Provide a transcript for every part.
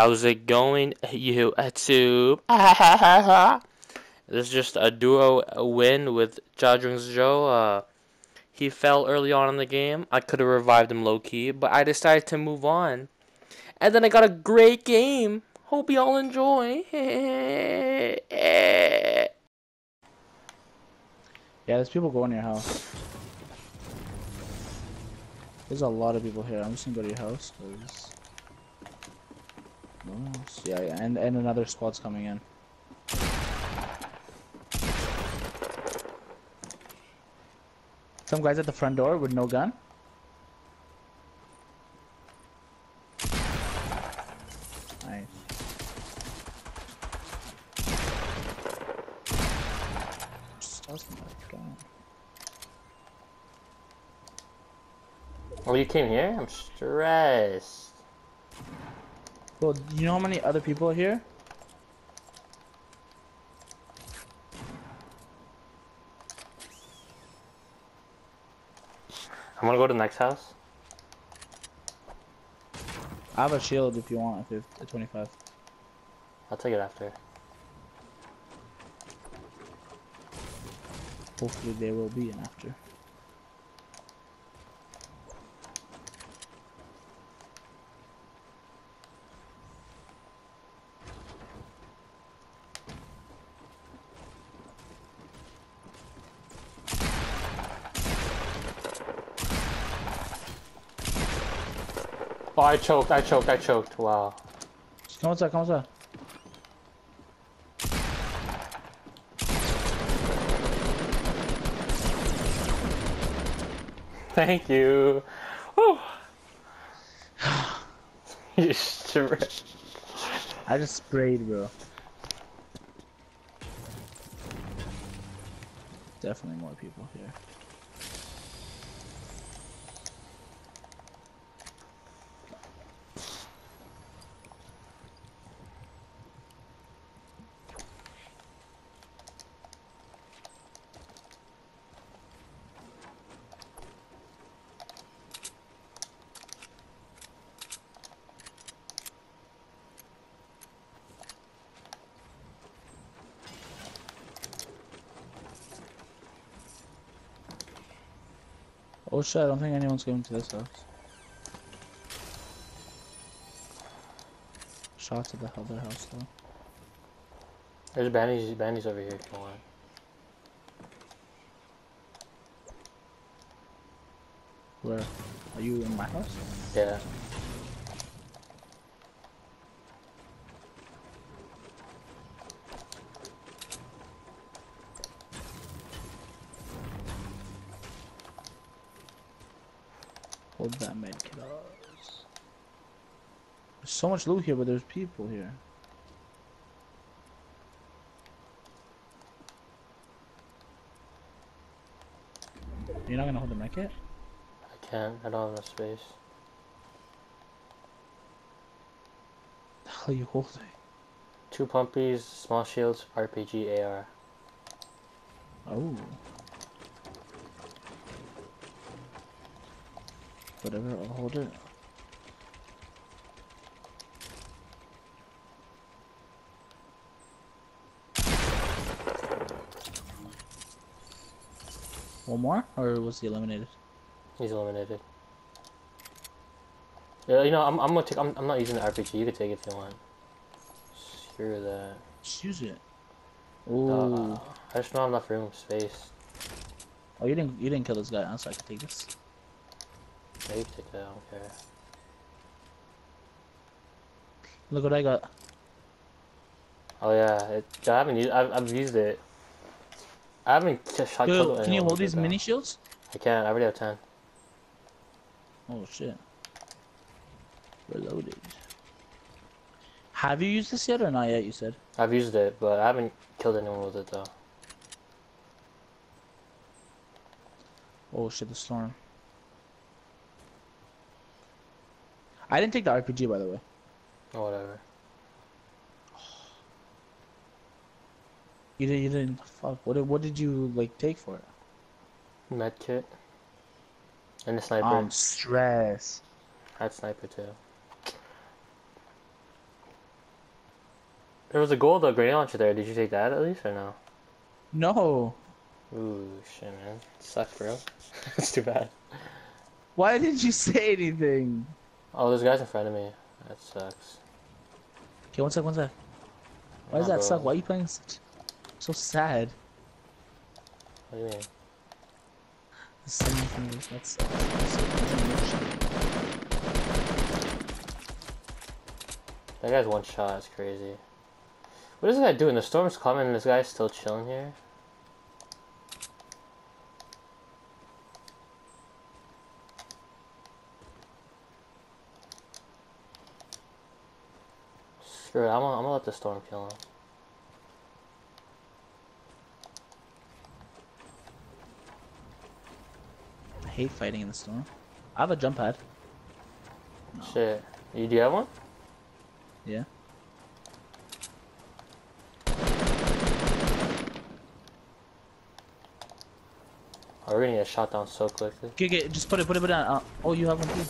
How's it going, YouTube? this is just a duo win with Jajwings Joe. Uh, he fell early on in the game. I could have revived him low key, but I decided to move on. And then I got a great game. Hope y'all enjoy. Yeah, there's people going to your house. There's a lot of people here. I'm just gonna go to your house, cause. Oh, yeah, yeah, and and another squad's coming in. Some guys at the front door with no gun. Nice. Gun. Oh, you came here? I'm stressed. Well, do you know how many other people are here? I'm gonna go to the next house. I have a shield if you want, if it's a 25. I'll take it after. Hopefully there will be an after. Oh, I choked, I choked, I choked. Wow. Come on, come on. Thank you. You stressed. I just sprayed, bro. Definitely more people here. Oh shit, I don't think anyone's going to this house. Shots at the other house though. There's bandies, bandies over here if you want. Where? Are you in my house? Yeah. Hold that medkit up. There's so much loot here, but there's people here. You're not gonna hold the medkit? I can't, I don't have enough space. The hell are you holding? Two pumpies, small shields, RPG, AR. Oh. Whatever, I'll hold it. One more, or was he eliminated? He's eliminated. Yeah, you know, I'm, I'm gonna take. I'm, I'm not using the RPG. You can take it if you want. Screw that. Just use it. Uh, Ooh. I just don't have enough room, space. Oh, you didn't you didn't kill this guy, so I can take this. Can take. I don't care. Look what I got. Oh yeah, it, I haven't used. I've, I've used it. I haven't shot. Dude, can you hold these mini shields? I can. I already have ten. Oh shit. Reloaded. Have you used this yet or not yet? You said. I've used it, but I haven't killed anyone with it though. Oh shit, the storm. I didn't take the RPG by the way. Or whatever. You didn't. You didn't. Fuck. What did What did you like take for it? Med kit. And the sniper. Um, stress. I had sniper too. There was a gold grenade launcher there. Did you take that at least or no? No. Ooh, shit, man. Suck, bro. That's too bad. Why didn't you say anything? Oh, there's guys in front of me. That sucks. Okay, one sec, one sec. Why does Nah, that bro. suck? Why are you playing such... so sad? What do you mean? The same thing That's That guy's one shot. It's crazy. What is this guy doing? The storm's coming and this guy's still chilling here? Screw it. I'm gonna, I'm gonna let the storm kill him. I hate fighting in the storm. I have a jump pad. Shit. You, do you have one? Yeah. Oh, we're gonna get shot down so quickly. Okay, okay, just put it, put it, put it down. Uh, oh, you have one too.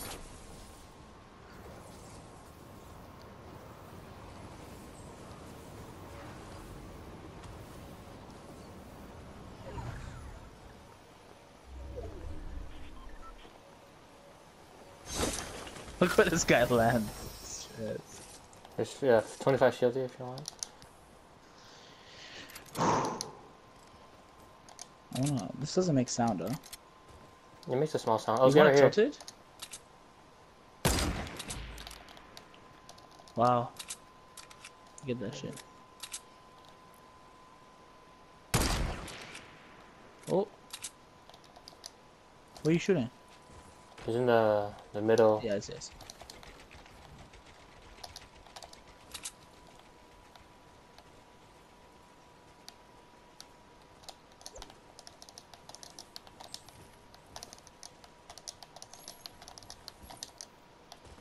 Look where this guy lands. Shit. There's yeah, 25 shields here if you want. I don't know. This doesn't make sound, though. It makes a small sound. Oh, You there's a guy want it here. tilted? Wow. Get that shit. Oh. Where are you shooting? He's in the the middle. Yes, yes.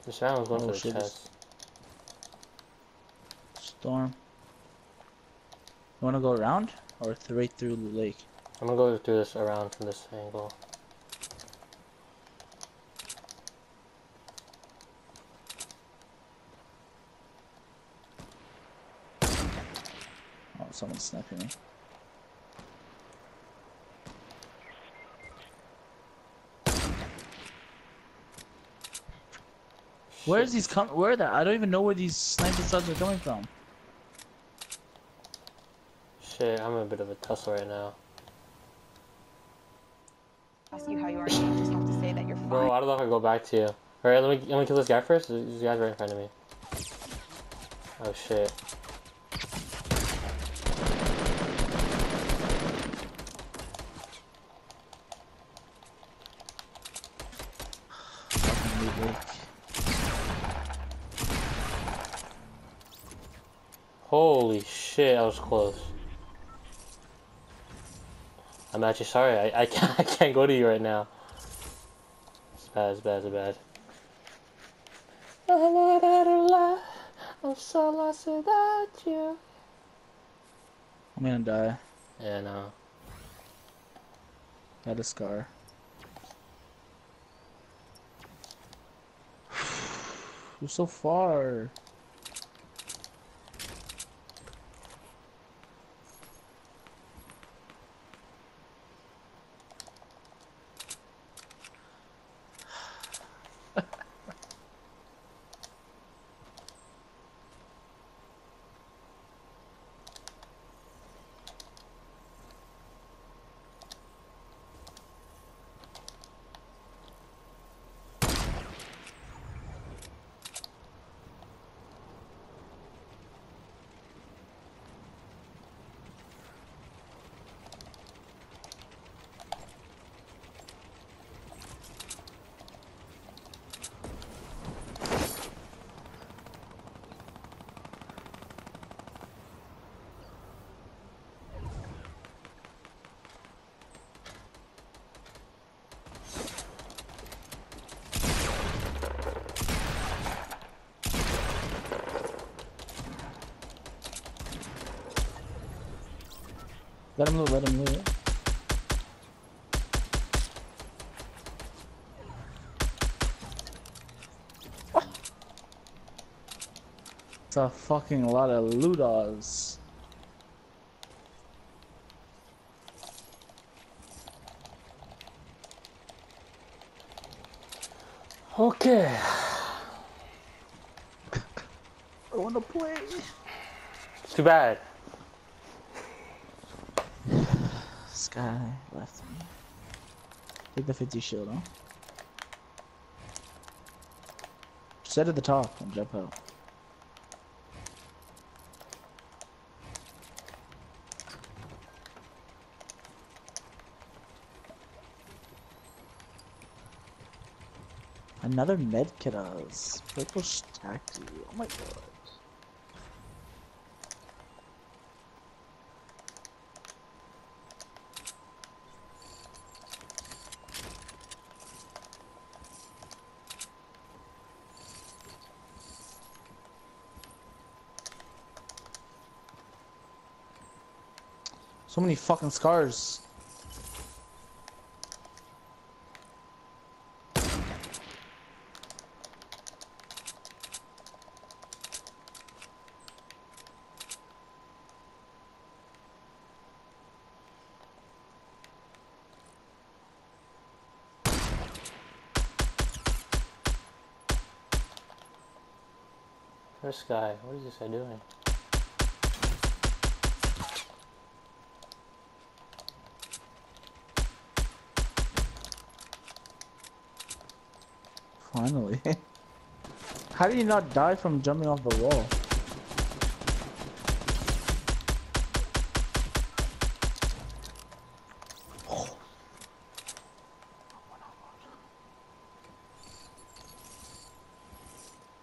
This round was going Oh, for the chest. Storm. You wanna go around or th right through the lake? I'm gonna go through this around from this angle. Oh, someone's sniping me. Where's Shit. these come? Where are that? I don't even know where these sniper shots are coming from. Shit, I'm in a bit of a tussle right now. ask you how you are, and you just have to say that you're fine. Bro, I don't know if I go back to you. Alright, let me let me kill this guy first. This guy's right in front of me. Oh shit. Fucking new lake. Holy shit, that was close. I'm actually sorry. I, I can't I can't go to you right now. It's bad. It's bad. It's bad. I'm so lost without you. I'm gonna die. Yeah, no. Got a scar. You're so far. Let him loot, let him loot. It's a fucking lot of ludas. Okay. I wanna play. It's too bad. Sky left me. Take the 50 shield, huh? Set at the top and jump out. Another med kit us. Purple taxi. Oh my god. So many fucking scars. This guy. What is this guy doing? Finally. How did you not die from jumping off the wall?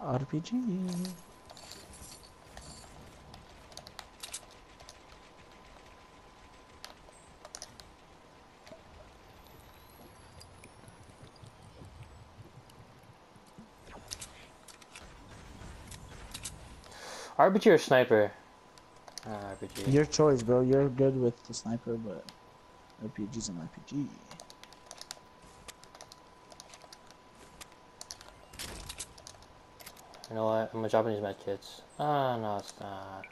RPG. RPG or sniper? Uh, RPG. Your choice, bro. You're good with the sniper, but RPG's an RPG. You know what? I'm a Japanese these medkits. Ah, no, it's not.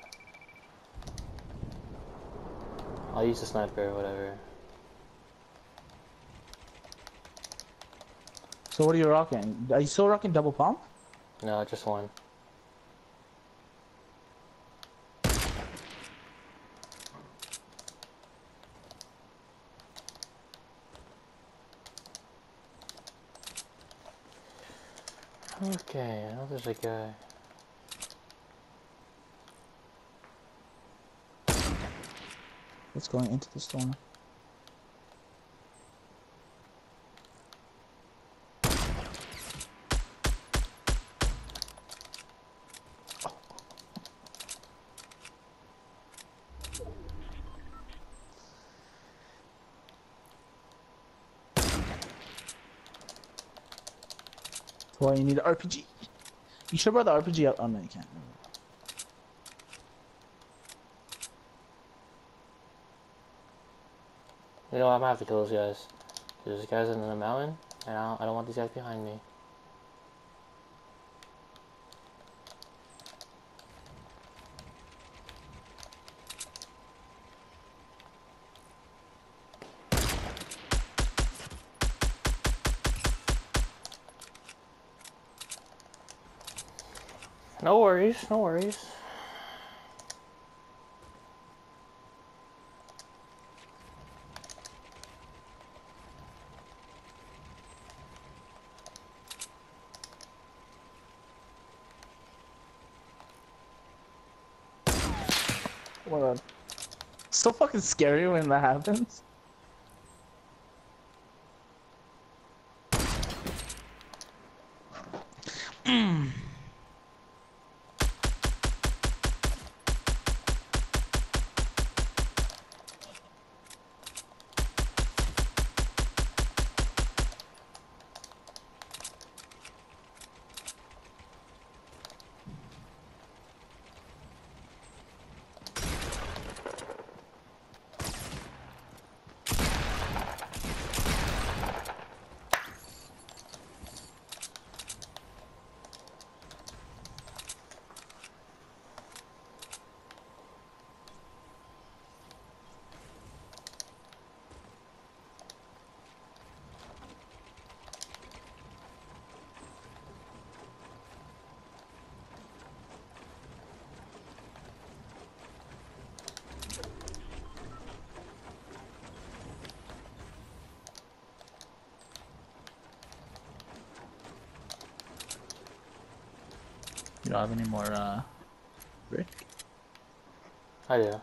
I'll use the sniper or whatever. So what are you rocking? Are you still rocking double pump? No, just one. Okay, I know there's a guy. It's going into the storm. Why you need an RPG? You should have brought the RPG out. Oh no, you can't. You know, I'm gonna have to kill those guys. There's guys in the mountain, and I don't, I don't want these guys behind me. No worries, no worries. Oh my. So fucking scary when that happens. You don't have any more, uh, brick? I do.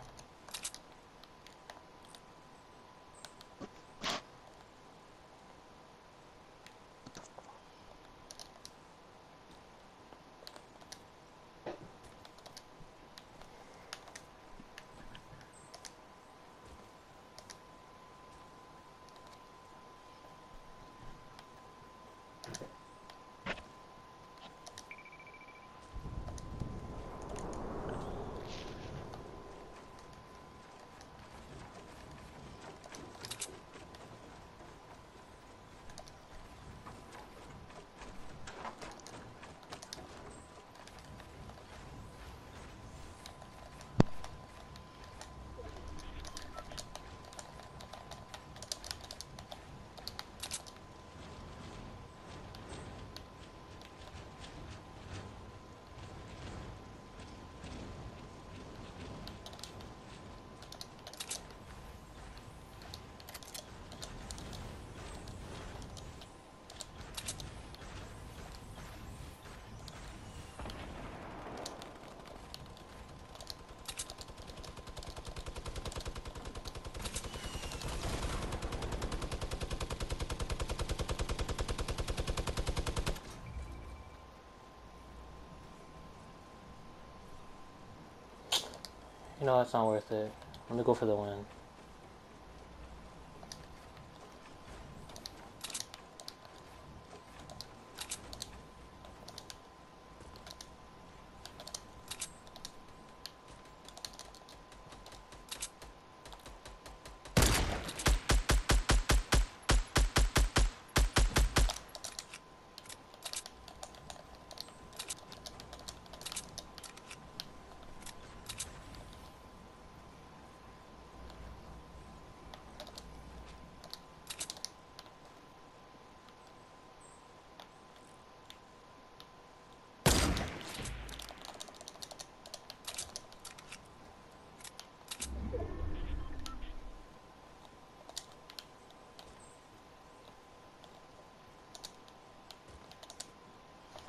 You know, that's not worth it. Let me go for the win.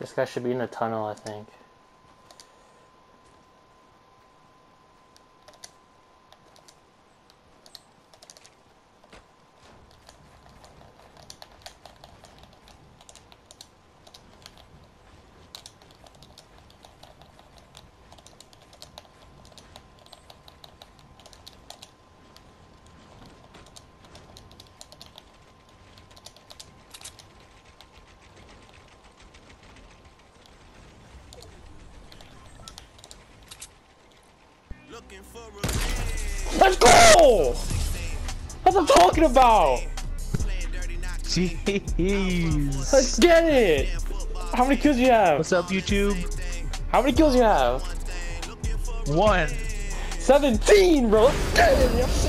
This guy should be in a tunnel, I think. Let's go! That's what I'm talking about! Playing dirty, not Jeez. Let's get it! How many kills you have? What's up, YouTube? How many kills you have? One. 17, bro! Let's get it!